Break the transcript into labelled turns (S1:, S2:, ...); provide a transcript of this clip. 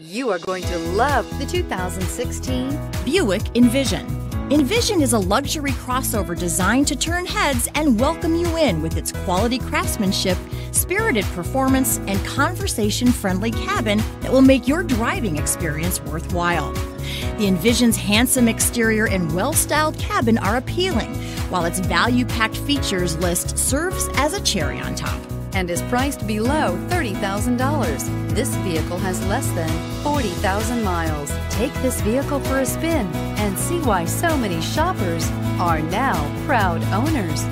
S1: You are going to love the 2016
S2: Buick Envision. Envision is a luxury crossover designed to turn heads and welcome you in with its quality craftsmanship, spirited performance, and conversation friendly cabin that will make your driving experience worthwhile. The Envision's handsome exterior and well styled cabin are appealing, while its value packed features list serves as a cherry on top
S1: and is priced below $30,000. This vehicle has less than 40,000 miles. Take this vehicle for a spin and see why so many shoppers are now proud owners.